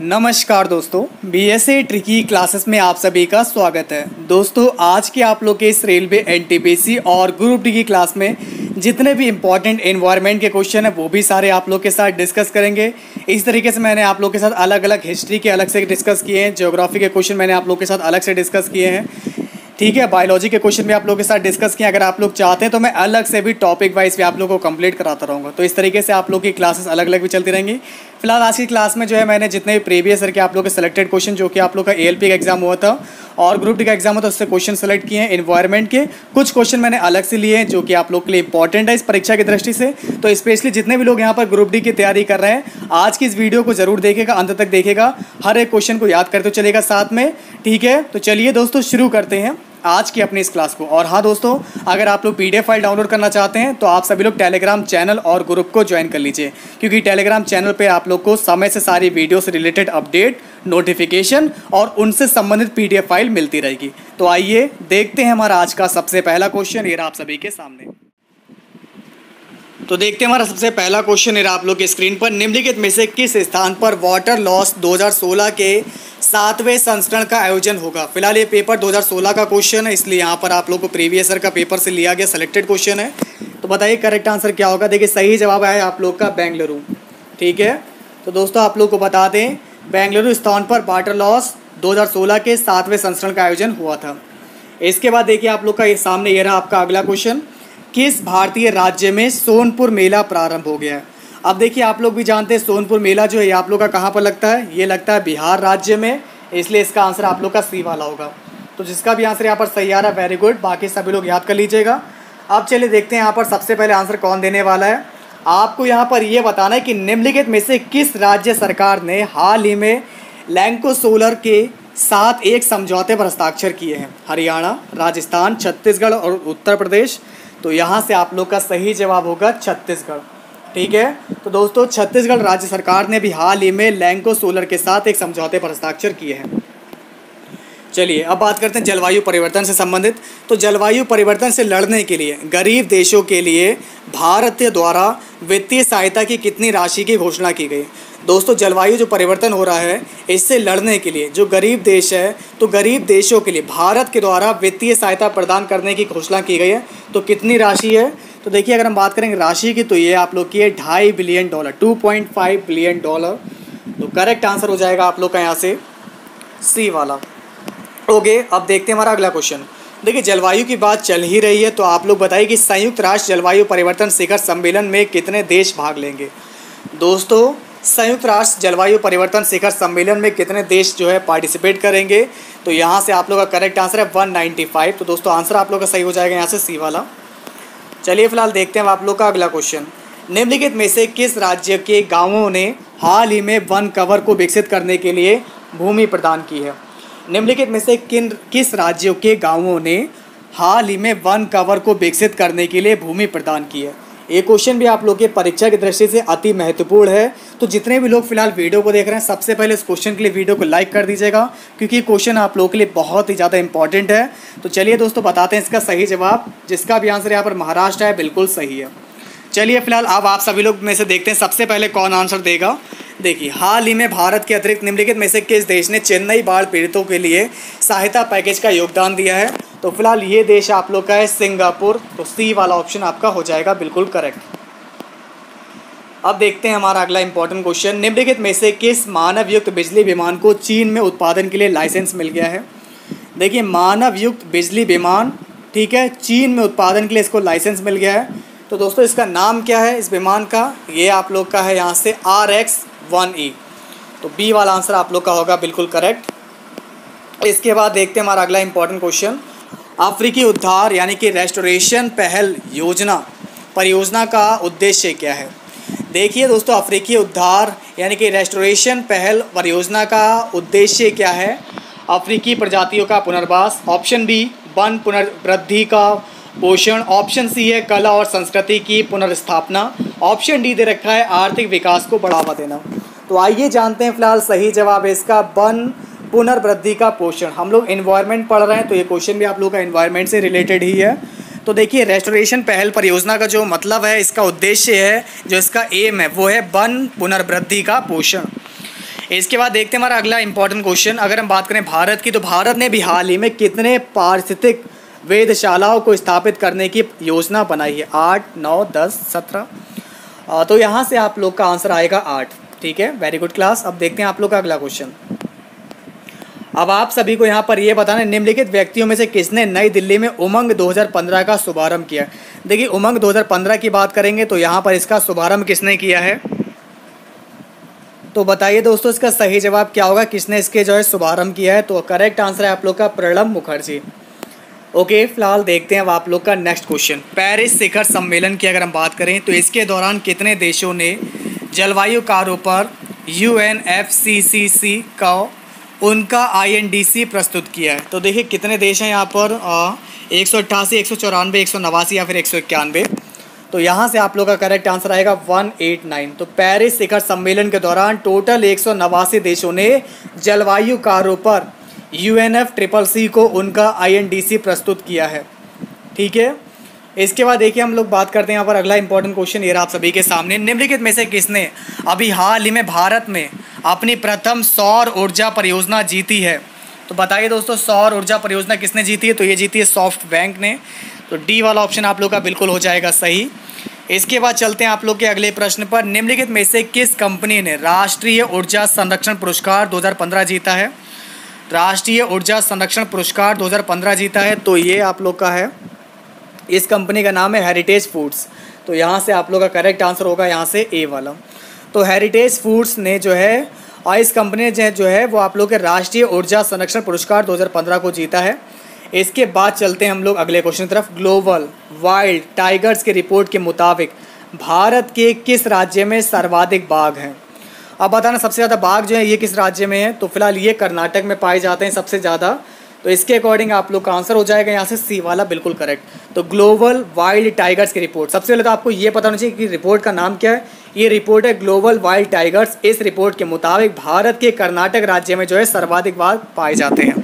नमस्कार दोस्तों B S A tricky classes में आप सभी का स्वागत है। दोस्तों, आज के आप लोग के इस रेलवे एनटीपीसी और ग्रुप डी की क्लास में जितने भी इंपॉर्टेंट इन्वायरमेंट के क्वेश्चन है, वो भी सारे आप लोग के साथ डिस्कस करेंगे। इस तरीके से मैंने आप लोग के साथ अलग अलग हिस्ट्री के अलग से डिस्कस किए हैं ज्योग्राफी के क्वेश्चन मैंने आप लोग के साथ अलग से डिस्कस किए हैं। ठीक है बायोलॉजी के क्वेश्चन भी आप लोग के साथ डिस्कस किए अगर आप लोग चाहते हैं तो मैं अलग से भी टॉपिक वाइज भी आप लोग को कंप्लीट कराता रहूँगा। तो इस तरीके से आप लोग की क्लासेस अलग अलग भी चलती रहेंगी। फ़िलहाल आज की क्लास में जो है मैंने जितने भी प्रीवियस ईयर के आप लोग के सिलेक्टेड क्वेश्चन जो कि आप लोग का ए का एग्ज़ाम हुआ था और ग्रुप डी का एग्ज़ाम होता है उससे क्वेश्चन सेलेक्ट किए हैं इन्वायरमेंट के। कुछ क्वेश्चन मैंने अलग से लिए हैं, जो कि आप लोग के लिए इंपॉर्टेंट है इस परीक्षा की दृष्टि से। तो स्पेशली जितने भी लोग यहाँ पर ग्रुप डी की तैयारी कर रहे हैं, आज की इस वीडियो को ज़रूर देखेगा, अंत तक देखेगा। हर एक क्वेश्चन को याद करते चलेगा साथ में, ठीक है? तो चलिए दोस्तों, शुरू करते हैं। आज की अपनी इस क्लास को। और हाँ दोस्तों, अगर आप लोग पीडीएफ फ़ाइल डाउनलोड करना चाहते हैं तो आप सभी लोग टेलीग्राम चैनल और ग्रुप को ज्वाइन कर लीजिए। क्योंकि टेलीग्राम चैनल पे आप लोग को समय से सारी वीडियो से रिलेटेड अपडेट, नोटिफिकेशन और उनसे संबंधित पीडीएफ फ़ाइल मिलती रहेगी। तो आइए, देखते हैं हमारा आज का सबसे पहला क्वेश्चन। ये आप सभी के सामने। तो देखते हैं हमारा सबसे पहला क्वेश्चन। है आप लोग के स्क्रीन पर। निम्नलिखित में से किस स्थान पर वाटर लॉस 2016 के सातवें संस्करण का आयोजन होगा। फ़िलहाल ये पेपर 2016 का क्वेश्चन है, इसलिए यहाँ पर आप लोग को प्रीवियस ईयर का पेपर से लिया गया सेलेक्टेड क्वेश्चन है। तो बताइए करेक्ट आंसर क्या होगा? देखिए, सही जवाब आया आप लोग का बेंगलुरु। ठीक है? तो दोस्तों, आप लोग को बता दें, बेंगलुरु स्थान पर वाटर लॉस दो हज़ार सोलह के सातवें संस्करण का आयोजन हुआ था। इसके बाद देखिए आप लोग का सामने ये रहा आपका अगला क्वेश्चन किस भारतीय राज्य में सोनपुर मेला प्रारंभ हो गया है? अब देखिए, आप लोग भी जानते हैं, सोनपुर मेला जो है आप लोग का कहाँ पर लगता है? ये लगता है बिहार राज्य में, इसलिए इसका आंसर आप लोग का सी वाला होगा। तो जिसका भी आंसर यहाँ पर सही आ रहा है वेरी गुड बाकी सभी लोग याद कर लीजिएगा। अब चलिए देखते हैं, यहाँ पर सबसे पहले आंसर कौन देने वाला है। आपको यहाँ पर यह बताना है कि निम्नलिखित में से किस राज्य सरकार ने हाल ही में लैंको सोलर के साथ एक समझौते पर हस्ताक्षर किए हैं? हरियाणा, राजस्थान, छत्तीसगढ़ और उत्तर प्रदेश। तो यहाँ से आप लोग का सही जवाब होगा छत्तीसगढ़। ठीक है? तो दोस्तों, छत्तीसगढ़ राज्य सरकार ने भी हाल ही में लैंको सोलर के साथ एक समझौते पर हस्ताक्षर किए हैं। चलिए, अब बात करते हैं जलवायु परिवर्तन से संबंधित। तो जलवायु परिवर्तन से लड़ने के लिए, गरीब देशों के लिए भारत द्वारा वित्तीय सहायता की कितनी राशि की घोषणा की गई? दोस्तों, जलवायु जो परिवर्तन हो रहा है, इससे लड़ने के लिए, जो गरीब देश है तो गरीब देशों के लिए भारत के द्वारा वित्तीय सहायता प्रदान करने की घोषणा की गई है। तो कितनी राशि है? तो देखिए, अगर हम बात करेंगे राशि की तो ये आप लोग की है ढाई billion dollar, two point five billion dollar. तो करेक्ट आंसर हो जाएगा आप लोग का यहाँ से सी वाला। ओके, अब देखते हैं हमारा अगला क्वेश्चन। देखिए, जलवायु की बात चल ही रही है तो आप लोग बताइए कि संयुक्त राष्ट्र जलवायु परिवर्तन शिखर सम्मेलन में कितने देश भाग लेंगे? दोस्तों, संयुक्त राष्ट्र जलवायु परिवर्तन शिखर सम्मेलन में कितने देश जो है पार्टिसिपेट करेंगे? तो यहाँ से आप लोग का करेक्ट आंसर है 195 तो दोस्तों, आंसर आप लोग का सही हो जाएगा यहाँ से सी वाला। चलिए फ़िलहाल देखते हैं आप लोग का अगला क्वेश्चन निम्नलिखित में से किस राज्य के गाँवों ने हाल ही में वन कवर को विकसित करने के लिए भूमि प्रदान की है? निम्नलिखित में से किन, किस राज्यों के गाँवों ने हाल ही में वन कवर को विकसित करने के लिए भूमि प्रदान की है? ये क्वेश्चन भी आप लोग के परीक्षा की दृष्टि से अति महत्वपूर्ण है। तो जितने भी लोग फ़िलहाल वीडियो को देख रहे हैं, सबसे पहले इस क्वेश्चन के लिए वीडियो को लाइक कर दीजिएगा, क्योंकि क्वेश्चन आप लोगों के लिए बहुत ही ज़्यादा इंपॉर्टेंट है। तो चलिए दोस्तों, बताते हैं इसका सही जवाब, जिसका भी आंसर यहाँ पर महाराष्ट्र है, बिल्कुल सही है। चलिए फ़िलहाल अब आप सभी लोग में से देखते हैं, सबसे पहले कौन आंसर देगा? देखिए, हाल ही में भारत के अतिरिक्त निम्नलिखित में से किस देश ने चेन्नई बाढ़ पीड़ितों के लिए सहायता पैकेज का योगदान दिया है? तो फ़िलहाल ये देश आप लोग का है सिंगापुर तो सी वाला ऑप्शन आपका हो जाएगा, बिल्कुल करेक्ट अब देखते हैं हमारा अगला इंपॉर्टेंट क्वेश्चन निम्नलिखित में से किस मानव युक्त बिजली विमान को चीन में उत्पादन के लिए लाइसेंस मिल गया है? देखिए मानव युक्त बिजली विमान, ठीक है, चीन में उत्पादन के लिए इसको लाइसेंस मिल गया है। तो दोस्तों, इसका नाम क्या है इस विमान का? ये आप लोग का है यहाँ से आर एक्स वन ई। तो बी वाला आंसर आप लोग का होगा, बिल्कुल करेक्ट इसके बाद देखते हैं हमारा अगला इंपॉर्टेंट क्वेश्चन अफ्रीकी उद्धार यानी कि रेस्टोरेशन पहल योजना, परियोजना का उद्देश्य क्या है? देखिए दोस्तों, अफ्रीकी उद्धार यानी कि रेस्टोरेशन पहल परियोजना का उद्देश्य क्या है? अफ्रीकी प्रजातियों का पुनर्वास ऑप्शन बी वन पुनर्वृद्धि का पोषण ऑप्शन सी है कला और संस्कृति की पुनर्स्थापना ऑप्शन डी दे रखा है आर्थिक विकास को बढ़ावा देना। तो आइए जानते हैं फ़िलहाल सही जवाब है इसका, वन पुनर्वृद्धि का पोषण। हम लोग इन्वायरमेंट पढ़ रहे हैं तो ये क्वेश्चन भी आप लोग का इन्वायरमेंट से रिलेटेड ही है। तो देखिए रेस्टोरेशन पहल परियोजना का जो मतलब है, इसका उद्देश्य है, जो इसका एम है, वो है वन पुनर्वृद्धि का पोषण। इसके बाद देखते हैं हमारा अगला इंपॉर्टेंट क्वेश्चन अगर हम बात करें भारत की तो भारत ने भी हाल ही में कितने पारिस्थितिक वेदशालाओं को स्थापित करने की योजना बनाई है? आठ, नौ, दस, सत्रह। तो यहाँ से आप लोग का आंसर आएगा आठ। ठीक है? वेरी गुड क्लास अब देखते हैं आप लोग का अगला क्वेश्चन अब आप सभी को यहाँ पर ये बताना निम्नलिखित व्यक्तियों में से किसने नई दिल्ली में उमंग 2015 का शुभारंभ किया? देखिए, उमंग 2015 की बात करेंगे तो यहाँ पर इसका शुभारंभ किसने किया है? तो बताइए दोस्तों, इसका सही जवाब क्या होगा? किसने इसके जो है शुभारंभ किया है? तो करेक्ट आंसर है आप लोग का प्रणब मुखर्जी। ओके, फ़िलहाल देखते हैं अब आप लोग का नेक्स्ट क्वेश्चन पेरिस शिखर सम्मेलन की अगर हम बात करें तो इसके दौरान कितने देशों ने जलवायु कारों पर U N F C C C का उनका आईएनडीसी प्रस्तुत किया है। तो देखिए, कितने देश हैं यहाँ पर? एक सौ अट्ठासी, एक सौ चौरानवे, एक सौ नवासी या फिर एक सौ इक्यानवे। तो यहाँ से आप लोग का करेक्ट आंसर आएगा वन एट नाइन तो पेरिस शिखर सम्मेलन के दौरान टोटल एक सौ नवासी देशों ने जलवायु कार्यों पर U N F triple C को उनका आईएनडीसी प्रस्तुत किया है। ठीक है? इसके बाद देखिए, हम लोग बात करते हैं यहाँ पर अगला इंपॉर्टेंट क्वेश्चन ये रहा आप सभी के सामने। निम्नलिखित में से किसने अभी हाल ही में भारत में अपनी प्रथम सौर ऊर्जा परियोजना जीती है। तो बताइए दोस्तों, सौर ऊर्जा परियोजना किसने जीती है? तो ये जीती है सॉफ्ट बैंक ने। तो डी वाला ऑप्शन आप लोग का बिल्कुल हो जाएगा सही। इसके बाद चलते हैं आप लोग के अगले प्रश्न पर। निम्नलिखित में से किस कंपनी ने राष्ट्रीय ऊर्जा संरक्षण पुरस्कार 2015 जीता है? राष्ट्रीय ऊर्जा संरक्षण पुरस्कार 2015 जीता है तो ये आप लोग का है। इस कंपनी का नाम है हेरिटेज फूड्स तो यहाँ से आप लोग का करेक्ट आंसर होगा, यहाँ से ए वाला। तो हेरिटेज फूड्स ने जो है आइस इस कंपनी ने जो है, वो आप लोग के राष्ट्रीय ऊर्जा संरक्षण पुरस्कार 2015 को जीता है। इसके बाद चलते हैं हम लोग अगले क्वेश्चन तरफ़। ग्लोबल वाइल्ड टाइगर्स के रिपोर्ट के मुताबिक, भारत के किस राज्य में सर्वाधिक बाघ हैं? अब बताना सबसे ज़्यादा बाघ जो है, ये किस राज्य में है? तो फ़िलहाल ये कर्नाटक में पाए जाते हैं सबसे ज़्यादा। तो इसके अकॉर्डिंग आप लोग का आंसर हो जाएगा यहाँ से सी वाला, बिल्कुल करेक्ट तो ग्लोबल वाइल्ड टाइगर्स की रिपोर्ट सबसे पहले तो आपको ये पता होना चाहिए कि रिपोर्ट का नाम क्या है। ये रिपोर्ट है ग्लोबल वाइल्ड टाइगर्स इस रिपोर्ट के मुताबिक भारत के कर्नाटक राज्य में जो है सर्वाधिक बाघ पाए जाते हैं।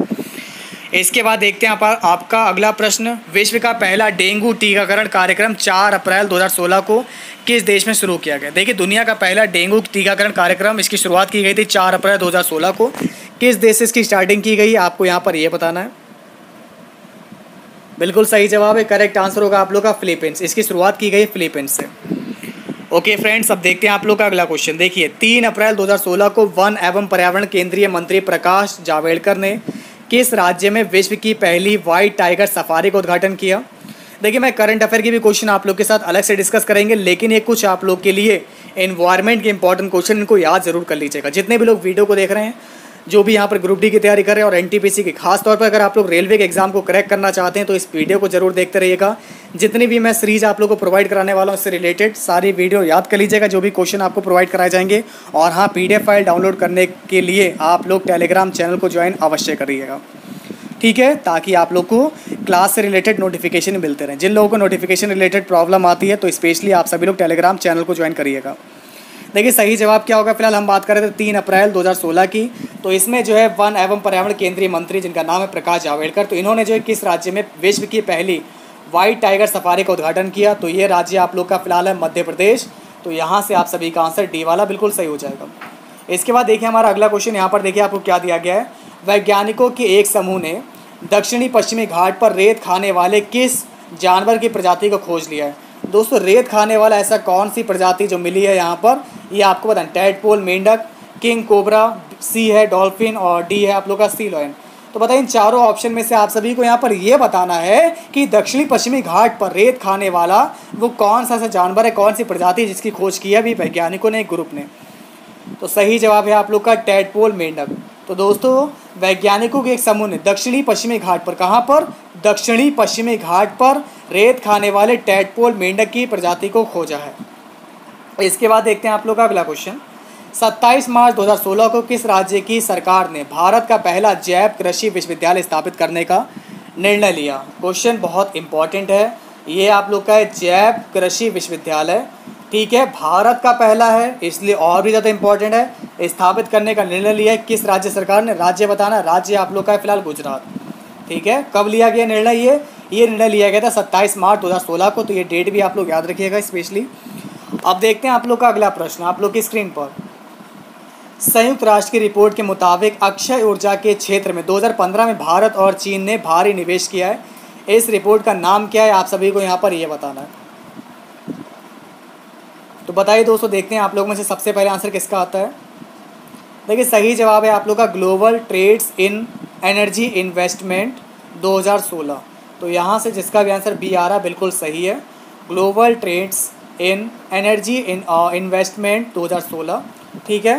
इसके बाद देखते हैं आप, आपका अगला प्रश्न। विश्व का पहला डेंगू टीकाकरण कार्यक्रम 4 अप्रैल 2016 को किस देश में शुरू किया गया? देखिए दुनिया का पहला डेंगू टीकाकरण कार्यक्रम इसकी शुरुआत की गई थी 4 अप्रैल 2016 को। किस देश से इसकी स्टार्टिंग की गई आपको यहाँ पर यह बताना है। बिल्कुल सही जवाब है करेक्ट आंसर होगा आप लोग का फिलीपींस इसकी शुरुआत की गई फिलीपींस से। ओके फ्रेंड्स अब देखते हैं आप लोग का अगला क्वेश्चन देखिए, तीन अप्रैल 2016 को वन एवं पर्यावरण केंद्रीय मंत्री प्रकाश जावड़ेकर ने किस राज्य में विश्व की पहली वाइट टाइगर सफारी का उद्घाटन किया? देखिए, मैं करंट अफेयर की भी क्वेश्चन आप लोग के साथ अलग से डिस्कस करेंगे, लेकिन ये कुछ आप लोग के लिए इन्वायरमेंट के इंपॉर्टेंट क्वेश्चन इनको याद ज़रूर कर लीजिएगा. जितने भी लोग वीडियो को देख रहे हैं जो भी यहाँ पर ग्रुप डी की तैयारी कर रहे हैं और एनटीपीसी की, खास तौर पर अगर आप लोग रेलवे के एग्ज़ाम को क्रैक करना चाहते हैं तो इस वीडियो को ज़रूर देखते रहिएगा। जितनी भी मैं सीरीज़ आप लोग को प्रोवाइड कराने वाला हूँ, उससे रिलेटेड सारी वीडियो याद कर लीजिएगा, जो भी क्वेश्चन आपको प्रोवाइड कराए जाएँगे। और हाँ पी फ़ाइल डाउनलोड करने के लिए आप लोग टेलीग्राम चैनल को ज्वाइन अवश्य करिएगा ठीक है, ताकि आप लोग को क्लास से रिलेटेड नोटिफिकेशन मिलते रहें। जिन लोगों को नोटिफिकेशन रिलेटेड प्रॉब्लम आती है तो स्पेशली आप सभी लोग टेलीग्राम चैनल को ज्वाइन करिएगा। देखिए, सही जवाब क्या होगा? फ़िलहाल हम बात कर रहे थे तीन अप्रैल 2016 की। तो इसमें जो है वन एवं पर्यावरण केंद्रीय मंत्री, जिनका नाम है प्रकाश जावड़ेकर तो इन्होंने जो है किस राज्य में विश्व की पहली वाइट टाइगर सफारी का उद्घाटन किया? तो ये राज्य आप लोग का फ़िलहाल है मध्य प्रदेश। तो यहाँ से आप सभी का आंसर डी वाला बिल्कुल सही हो जाएगा। इसके बाद देखिए, हमारा अगला क्वेश्चन यहाँ पर देखिए, आपको क्या दिया गया है? वैज्ञानिकों के एक समूह ने दक्षिणी पश्चिमी घाट पर रेत खाने वाले किस जानवर की प्रजाति को खोज लिया है? दोस्तों, रेत खाने वाला ऐसा कौन सी प्रजाति जो मिली है यहाँ पर? ये आपको बताएँ टेडपोल मेंढक किंग कोबरा सी है डॉल्फिन और डी है, आप लोग का सी लॉयन तो बताइए इन चारों ऑप्शन में से आप सभी को यहाँ पर यह बताना है कि दक्षिणी पश्चिमी घाट पर रेत खाने वाला वो कौन सा सा जानवर है, कौन सी प्रजाति जिसकी खोज की है अभी वैज्ञानिकों ने एक ग्रुप ने। तो सही जवाब है आप लोग का टेडपोल मेंढक। तो दोस्तों, वैज्ञानिकों के एक समूह ने दक्षिणी पश्चिमी घाट पर, कहाँ पर? दक्षिणी पश्चिमी घाट पर रेत खाने वाले टेडपोल मेंढक की प्रजाति को खोजा है। इसके बाद देखते हैं आप लोग का अगला क्वेश्चन 27 मार्च 2016 को किस राज्य की सरकार ने भारत का पहला जैव कृषि विश्वविद्यालय स्थापित करने का निर्णय लिया? क्वेश्चन बहुत इंपॉर्टेंट है. ये आप लोग का है जैव कृषि विश्वविद्यालय. ठीक है, भारत का पहला है, इसलिए और भी ज़्यादा इंपॉर्टेंट है. स्थापित करने का निर्णय लिया है किस राज्य सरकार ने? राज्य बताना, राज्य आप लोग का है फ़िलहाल गुजरात. ठीक है, कब लिया गया निर्णय ये? ये निर्णय लिया गया था सत्ताईस मार्च 2016 को तो ये डेट भी आप लोग याद रखिएगा स्पेशली अब देखते हैं आप लोग का अगला प्रश्न, आप लोग की स्क्रीन पर। संयुक्त राष्ट्र की रिपोर्ट के मुताबिक अक्षय ऊर्जा के क्षेत्र में 2015 में भारत और चीन ने भारी निवेश किया है। इस रिपोर्ट का नाम क्या है, आप सभी को यहाँ पर ये बताना है। तो बताइए दोस्तों, देखते हैं आप लोगों में से सबसे पहले आंसर किसका आता है। देखिए, सही जवाब है आप लोग का global trends in energy investment 2016 तो यहाँ से जिसका भी आंसर बी आ रहा बिल्कुल सही है। Global trends in energy in investment 2016 ठीक है?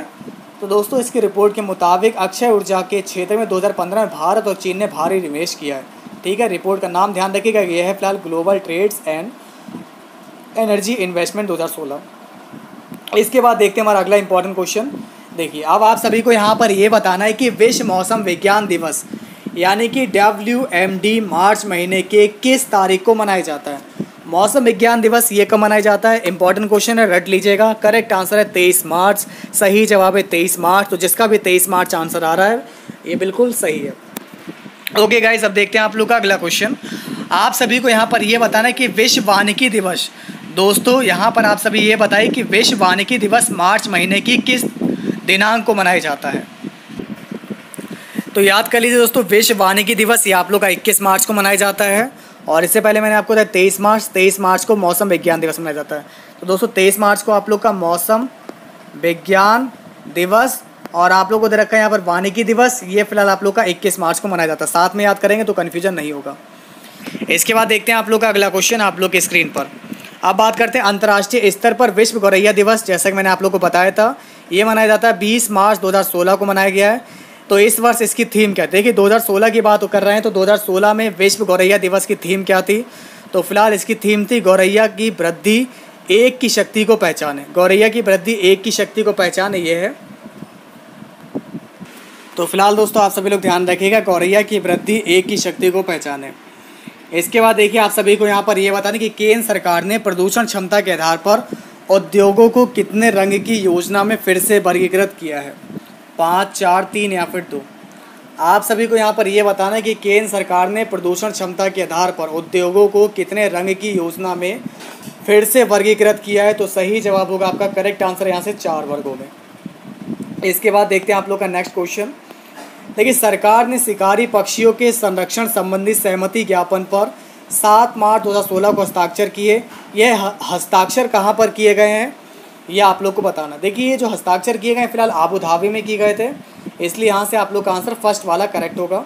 तो दोस्तों, इसकी रिपोर्ट के मुताबिक अक्षय ऊर्जा के क्षेत्र में 2015 में भारत और चीन ने भारी निवेश किया है। ठीक है? रिपोर्ट का नाम ध्यान रखिएगा यह है फ़िलहाल global trends and energy investment 2016 इसके बाद देखते हैं हमारा अगला इंपॉर्टेंट क्वेश्चन देखिए, अब आप सभी को यहाँ पर ये बताना है कि विश्व मौसम विज्ञान दिवस, यानी कि डब्ल्यू एम डी मार्च महीने के किस तारीख को मनाया जाता है? मौसम विज्ञान दिवस ये कब मनाया जाता है? इंपॉर्टेंट क्वेश्चन है, रट लीजिएगा। करेक्ट आंसर है तेईस मार्च। सही जवाब है तेईस मार्च। तो जिसका भी तेईस मार्च आंसर आ रहा है, ये बिल्कुल सही है। ओके गाइज़ अब देखते हैं आप लोग का अगला क्वेश्चन आप सभी को यहाँ पर ये बताना है कि विश्व वानिकी दिवस। दोस्तों, यहाँ पर आप सभी ये बताइए कि विश्व वानिकी दिवस मार्च महीने की किस दिनांक को मनाया जाता है? तो याद कर लीजिए दोस्तों विश्व वानिकी दिवस ये आप लोग का इक्कीस मार्च को मनाया जाता है। और इससे पहले मैंने आपको बताया, तेईस मार्च तेईस मार्च को मौसम विज्ञान दिवस मनाया जाता है। तो दोस्तों, तेईस मार्च को आप लोग का मौसम विज्ञान दिवस और आप लोग को दे रखा है यहाँ पर वानिकी दिवस। ये फ़िलहाल आप लोग का इक्कीस मार्च को मनाया जाता है। साथ में याद करेंगे तो कन्फ्यूज़न नहीं होगा। इसके बाद देखते हैं आप लोग का अगला क्वेश्चन आप लोग के स्क्रीन पर। अब बात करते हैं अंतर्राष्ट्रीय स्तर पर विश्व गौरैया दिवस। जैसा कि मैंने आप लोग को बताया था, ये मनाया जाता है बीस मार्च दो हज़ार सोलह को मनाया गया है। तो इस वर्ष इसकी थीम क्या देखिए 2016 की बात कर रहे हैं तो 2016 में विश्व गौरैया दिवस की थीम क्या थी? तो फ़िलहाल इसकी थीम थी गौरैया की वृद्धि एक की शक्ति को पहचाने। गौरैया की वृद्धि एक की शक्ति को पहचाने, ये है। तो फ़िलहाल दोस्तों, आप सभी लोग ध्यान रखिएगा, गौरैया की वृद्धि एक की शक्ति को पहचाने। इसके बाद देखिए, आप सभी को यहाँ पर यह बताने कि केंद्र सरकार ने प्रदूषण क्षमता के आधार पर उद्योगों को कितने रंग की योजना में फिर से वर्गीकृत किया है? पाँच, चार, तीन या फिर दो। आप सभी को यहाँ पर यह बताना है कि केंद्र सरकार ने प्रदूषण क्षमता के आधार पर उद्योगों को कितने रंग की योजना में फिर से वर्गीकृत किया है तो सही जवाब होगा आपका करेक्ट आंसर यहाँ से चार वर्गों में। इसके बाद देखते हैं आप लोग का नेक्स्ट क्वेश्चन देखिए, सरकार ने शिकारी पक्षियों के संरक्षण संबंधी सहमति ज्ञापन पर सात मार्च 2016 को हस्ताक्षर किए। यह हस्ताक्षर कहाँ पर किए गए हैं? ये आप लोग को बताना। देखिए, ये जो हस्ताक्षर किए गए फ़िलहाल आबू धाबी में किए गए थे। इसलिए यहाँ से आप लोग का आंसर फ़र्स्ट वाला करेक्ट होगा।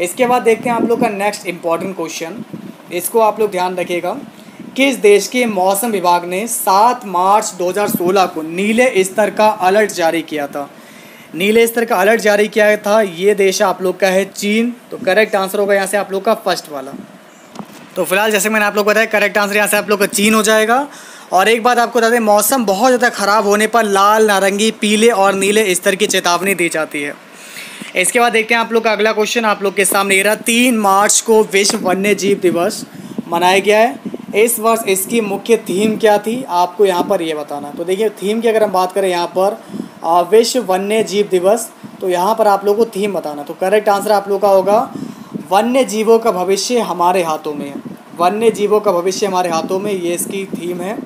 इसके बाद देखते हैं आप लोग का नेक्स्ट इंपॉर्टेंट क्वेश्चन इसको आप लोग ध्यान रखिएगा। किस देश के मौसम विभाग ने 7 मार्च 2016 को नीले स्तर का अलर्ट जारी किया था? नीले स्तर का अलर्ट जारी किया था, ये देश आप लोग का है चीन। तो करेक्ट आंसर होगा यहाँ से आप लोग का फ़र्स्ट वाला। तो फ़िलहाल जैसे मैंने आप लोग बताया, करेक्ट आंसर यहाँ से आप लोग का चीन हो जाएगा। और एक बात आपको बता दें, मौसम बहुत ज़्यादा ख़राब होने पर लाल, नारंगी, पीले और नीले स्तर की चेतावनी दी जाती है। इसके बाद देखते हैं आप लोग का अगला क्वेश्चन आप लोग के सामने रहा तीन मार्च को विश्व वन्य जीव दिवस मनाया गया है। इस वर्ष इसकी मुख्य थीम क्या थी, आपको यहाँ पर ये बताना तो देखिए थीम की अगर हम बात करें यहाँ पर विश्व वन्य जीव दिवस तो यहाँ पर आप लोग को थीम बताना तो करेक्ट आंसर आप लोग का होगा वन्य जीवों का भविष्य हमारे हाथों में है। वन्य जीवों का भविष्य हमारे हाथों में, ये इसकी थीम है।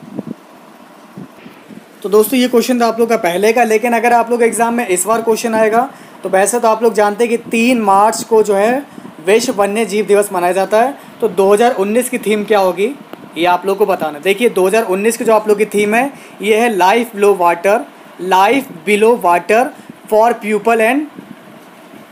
तो दोस्तों, ये क्वेश्चन तो आप लोग का पहले का, लेकिन अगर आप लोग एग्ज़ाम में इस बार क्वेश्चन आएगा तो वैसे तो आप लोग जानते हैं कि तीन मार्च को जो है, विश्व वन्य जीव दिवस मनाया जाता है। तो 2019 की थीम क्या होगी, ये आप लोग को बताना देखिए 2019 की जो आप लोग की थीम है, ये है life below water life below water for people and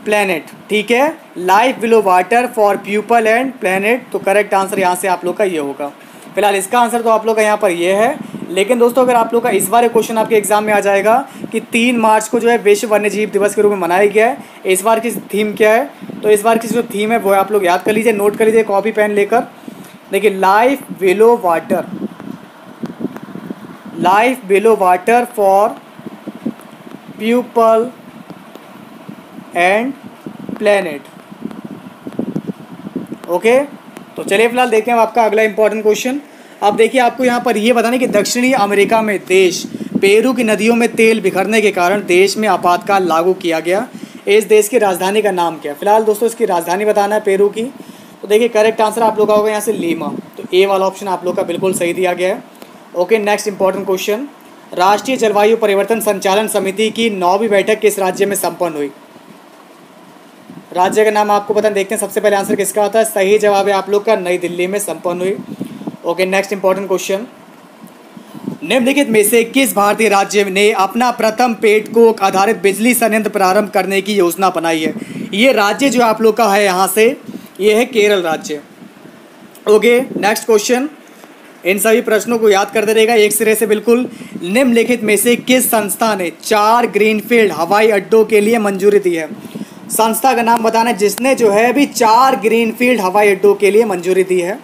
planet ठीक है? Life below water for people and planet तो करेक्ट आंसर यहाँ से आप लोग का ये होगा। फ़िलहाल इसका आंसर तो आप लोग का यहाँ पर ये है। लेकिन दोस्तों, अगर आप लोग का इस बार क्वेश्चन आपके एग्ज़ाम में आ जाएगा कि तीन मार्च को जो है विश्व वन्य जीव दिवस के रूप में मनाया गया है। इस बार की थीम क्या है? तो इस बार की जो थीम है वो आप लोग याद कर लीजिए नोट कर लीजिए कॉपी पेन लेकर। देखिए life below water life below water for people and planet okay तो चलिए फ़िलहाल देखते हैं आपका अगला इंपॉर्टेंट क्वेश्चन अब देखिए आपको यहाँ पर यह बताना कि दक्षिणी अमेरिका में देश, पेरू की नदियों में तेल बिखरने के कारण देश में आपातकाल लागू किया गया। इस देश की राजधानी का नाम क्या है? फ़िलहाल दोस्तों, इसकी राजधानी बताना है पेरू की। तो देखिए करेक्ट आंसर आप लोग का होगा यहाँ से लीमा। तो ए वाला ऑप्शन आप लोग का बिल्कुल सही दिया गया है। ओके नेक्स्ट इंपॉर्टेंट क्वेश्चन राष्ट्रीय जलवायु परिवर्तन संचालन समिति की नौवीं बैठक किस राज्य में संपन्न हुई? राज्य का नाम आपको पता देखते हैं सबसे पहले आंसर किसका आता है। सही जवाब है आप लोग का, नई दिल्ली में संपन्न हुई। ओके नेक्स्ट इंपॉर्टेंट क्वेश्चन निम्नलिखित में से किस भारतीय राज्य ने अपना प्रथम पेट को आधारित बिजली संयंत्र प्रारंभ करने की योजना बनाई है? ये राज्य जो आप लोग का है यहाँ से, ये है केरल राज्य। ओके नेक्स्ट क्वेश्चन इन सभी प्रश्नों को याद करते रहेगा एक सिरे से बिल्कुल। निम्नलिखित में से किस संस्था ने चार ग्रीनफील्ड हवाई अड्डों के लिए मंजूरी दी है? संस्था का नाम बताना जिसने जो है अभी चार ग्रीनफील्ड हवाई अड्डों के लिए मंजूरी दी है।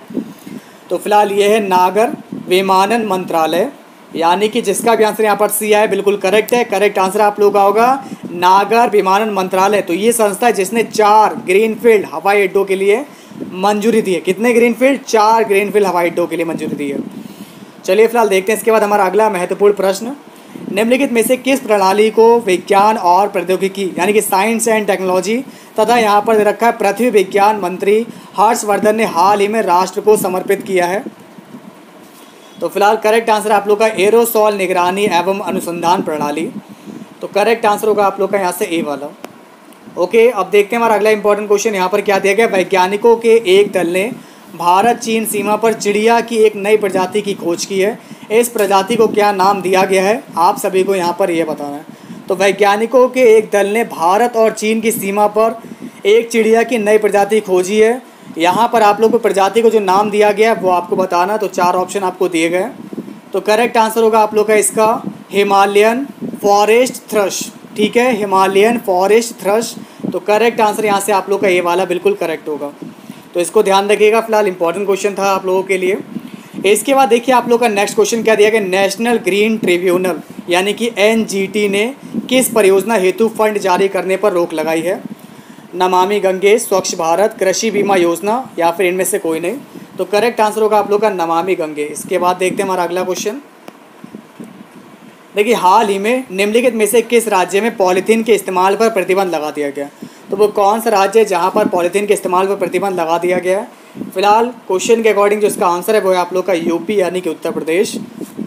तो फ़िलहाल ये है नागर विमानन मंत्रालय, यानी कि जिसका भी आंसर यहाँ पर सी है, बिल्कुल करेक्ट है। करेक्ट आंसर आप लोग का होगा नागर विमानन मंत्रालय। तो ये संस्था है जिसने चार ग्रीनफील्ड हवाई अड्डों के लिए मंजूरी दी है। कितने ग्रीनफील्ड? चार ग्रीनफील्ड हवाई अड्डों के लिए मंजूरी दी है। चलिए फ़िलहाल देखते हैं, इसके बाद हमारा अगला महत्वपूर्ण प्रश्न। निम्नलिखित में से किस प्रणाली को विज्ञान और प्रौद्योगिकी, यानी कि साइंस एंड टेक्नोलॉजी तथा यहाँ पर रखा है पृथ्वी विज्ञान मंत्री हर्षवर्धन ने हाल ही में राष्ट्र को समर्पित किया है। तो फ़िलहाल करेक्ट आंसर आप लोग का एरोसॉल निगरानी एवं अनुसंधान प्रणाली। तो करेक्ट आंसर होगा आप लोग का यहाँ से ए वाला। ओके अब देखते हैं हमारा अगला इंपॉर्टेंट क्वेश्चन यहाँ पर क्या दिया गया? वैज्ञानिकों के एक दल ने भारत चीन सीमा पर चिड़िया की एक नई प्रजाति की खोज की है। इस प्रजाति को क्या नाम दिया गया है? आप सभी को यहाँ पर यह बताना है। तो वैज्ञानिकों के एक दल ने भारत और चीन की सीमा पर एक चिड़िया की नई प्रजाति खोजी है। यहाँ पर आप लोग को प्रजाति को जो नाम दिया गया है, वो आपको बताना तो चार ऑप्शन आपको दिए गए तो करेक्ट आंसर होगा आप लोग का इसका, हिमालयन फॉरेस्ट थ्रश। ठीक है? Himalayan forest thrush. तो करेक्ट आंसर यहाँ से आप लोग का ये वाला बिल्कुल करेक्ट होगा। तो इसको ध्यान रखिएगा, फ़िलहाल इंपॉर्टेंट क्वेश्चन था आप लोगों के लिए। इसके बाद देखिए आप लोग का नेक्स्ट क्वेश्चन क्या दिया गया? नेशनल ग्रीन ट्रिब्यूनल यानी कि एनजीटी ने किस परियोजना हेतु फंड जारी करने पर रोक लगाई है? नमामि गंगे, स्वच्छ भारत, कृषि बीमा योजना, या फिर इनमें से कोई नहीं? तो करेक्ट आंसर होगा आप लोग का नमामि गंगे। इसके बाद देखते हैं हमारा अगला क्वेश्चन देखिए, हाल ही में निम्नलिखित में से किस राज्य में पॉलीथीन के इस्तेमाल पर प्रतिबंध लगा दिया गया? तो वो कौन सा राज्य है जहाँ पर पॉलीथीन के इस्तेमाल पर प्रतिबंध लगा दिया गया है? फ़िलहाल क्वेश्चन के अकॉर्डिंग जो इसका आंसर है, वो है आप लोग का यूपी यानी कि उत्तर प्रदेश।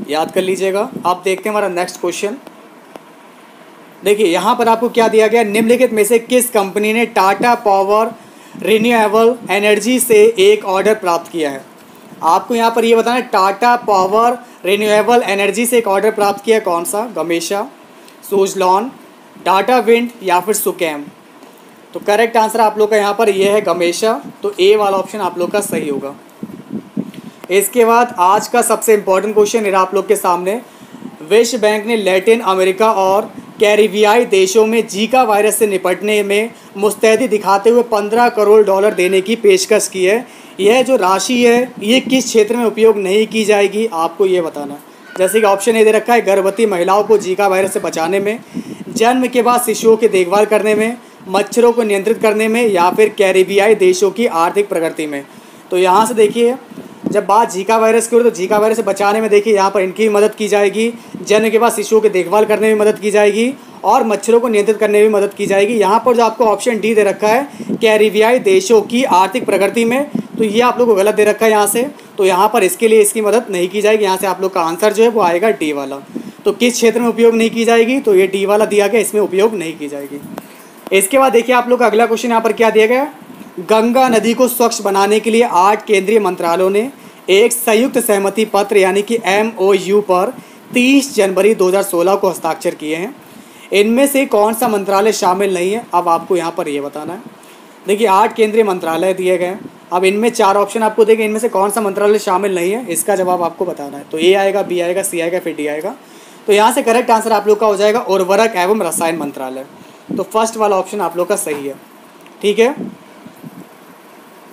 याद कर लीजिएगा। आप देखते हैं हमारा नेक्स्ट क्वेश्चन देखिए, यहाँ पर आपको क्या दिया गया निम्नलिखित में से किस कंपनी ने टाटा पावर रिन्यूएबल एनर्जी से एक ऑर्डर प्राप्त किया है? आपको यहाँ पर ये बताना है टाटा पावर रिन्यूएबल एनर्जी से एक ऑर्डर प्राप्त किया कौन सा? गमेशा सोजलॉन टाटा विंड या फिर सुकैम तो करेक्ट आंसर आप लोग का यहाँ पर ये है गमेशा। तो ए वाला ऑप्शन आप लोग का सही होगा। इसके बाद आज का सबसे इम्पोर्टेंट क्वेश्चन है आप लोग के सामने। विश्व बैंक ने लैटिन अमेरिका और कैरिबियाई देशों में जीका वायरस से निपटने में मुस्तैदी दिखाते हुए 15 करोड़ डॉलर देने की पेशकश की है। यह जो राशि है, ये किस क्षेत्र में उपयोग नहीं की जाएगी, आपको ये बताना। जैसे कि ऑप्शन ये दे रखा है, गर्भवती महिलाओं को जीका वायरस से बचाने में, जन्म के बाद शिशुओं की देखभाल करने में मच्छरों को नियंत्रित करने में या फिर कैरिबियाई देशों की आर्थिक प्रगति में। तो यहाँ से देखिए, जब बात जीका वायरस की हो तो जीका वायरस से बचाने में देखिए, यहाँ पर इनकी भी मदद की जाएगी, जन्म के बाद शिशुओं की देखभाल करने में मदद की जाएगी और मच्छरों को नियंत्रित करने में मदद की जाएगी। यहाँ पर जो आपको ऑप्शन डी दे रखा है, कैरिबियाई देशों की आर्थिक प्रगति में तो ये आप लोग को गलत दे रखा है यहाँ से। तो यहाँ पर इसके लिए इसकी मदद नहीं की जाएगी। यहाँ से आप लोग का आंसर जो है वो आएगा डी वाला। तो किस क्षेत्र में उपयोग नहीं की जाएगी? तो ये डी वाला दिया गया, इसमें उपयोग नहीं की जाएगी। इसके बाद देखिए आप लोग का अगला क्वेश्चन यहाँ पर क्या दिया गया? गंगा नदी को स्वच्छ बनाने के लिए आठ केंद्रीय मंत्रालयों ने एक संयुक्त सहमति पत्र यानी कि एमओयू पर 30 जनवरी 2016 को हस्ताक्षर किए हैं। इनमें से कौन सा मंत्रालय शामिल नहीं है? अब आपको यहाँ पर ये बताना है। देखिए, आठ केंद्रीय मंत्रालय दिए गए अब इनमें चार ऑप्शन आपको देंगे इनमें से कौन सा मंत्रालय शामिल नहीं है? इसका जवाब आपको बताना है। तो ए आएगा बी आएगा सी आएगा, फिर डी आएगा। तो यहाँ से करेक्ट आंसर आप लोग का हो जाएगा उर्वरक एवं रसायन मंत्रालय। तो फ़र्स्ट वाला ऑप्शन आप लोग का सही है। ठीक है?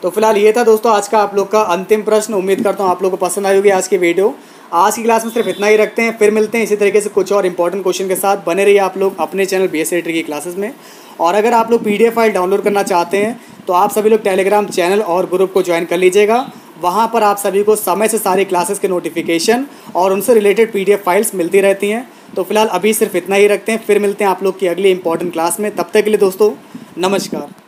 तो फ़िलहाल ये था दोस्तों आज का आप लोग का अंतिम प्रश्न। उम्मीद करता हूँ आप लोग को पसंद आई होगी आज की वीडियो आज की क्लास में सिर्फ़ इतना ही रखते हैं। फिर मिलते हैं इसी तरीके से कुछ और इंपॉर्टेंट क्वेश्चन के साथ। बने रहिए आप लोग अपने चैनल बी एस की क्लासेस में। और अगर आप लोग पीडीएफ फ़ाइल डाउनलोड करना चाहते हैं तो आप सभी लोग टेलीग्राम चैनल और ग्रुप को ज्वाइन कर लीजिएगा। वहाँ पर आप सभी को समय से सारी क्लासेस के नोटिफिकेशन और उनसे रिलेटेड पीडीएफ फाइल्स मिलती रहती हैं। तो फ़िलहाल अभी सिर्फ़ इतना ही रखते हैं, फिर मिलते हैं आप लोग की अगली इंपॉर्टेंट क्लास में। तब तक के लिए दोस्तों, नमस्कार।